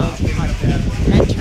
Mental. Mental.